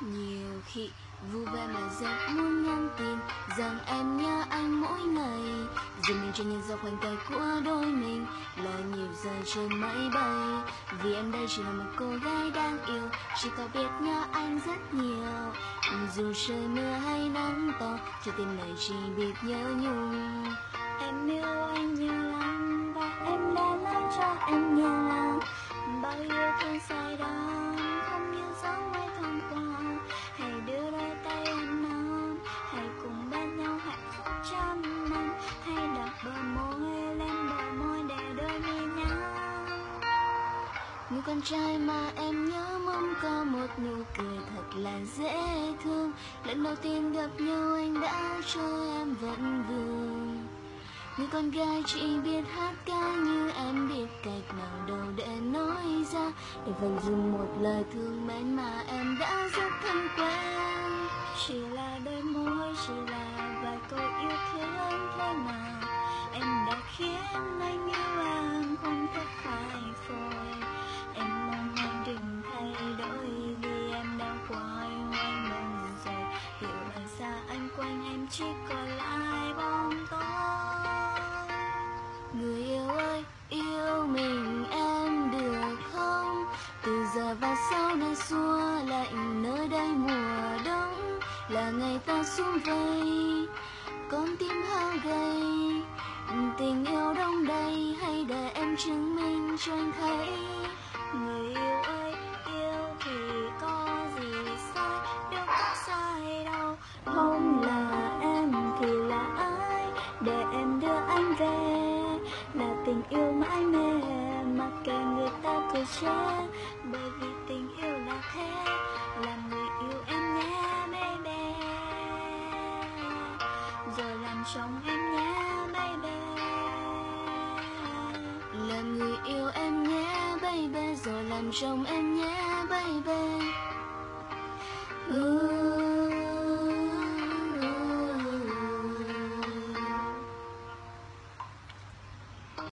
nhiều khi vu ve mà dẹp muốn nhắn tin rằng em nhớ anh mỗi ngày. Dù mình chưa nhìn rõ khoảnh tay của đôi mình, là nhiều giờ trên máy bay. Vì em đây chỉ là một cô gái đang yêu, chỉ có biết nhớ anh rất nhiều. Dù trời mưa hay nắng to cho tim này chỉ biết nhớ nhung. Em yêu anh như con trai mà em nhớ mong có một nụ cười thật là dễ thương. Lần đầu tiên gặp nhau anh đã cho em vẫn vương. Người con gái chỉ biết hát ca như em biết cách nào đâu để nói ra. Để vẫn dùng một lời thương mến mà em đã rất thân quen. Chỉ là chỉ còn lại bóng tối Người yêu ơi, yêu mình em được không? Từ giờ và sau này xua lạnh nơi đây mùa đông Là ngày ta xuống vầy, con tim hao gầy Tình yêu đông đầy hay để em chứng minh cho anh thấy em đưa anh về. Là tình yêu mãi mê mặc kệ người ta cười chê. Bởi vì tình yêu là thế làm người yêu em nhé, baby. Rồi làm chồng em nhé, baby. Làm người yêu em nhé, baby. Rồi làm chồng em nhé, baby.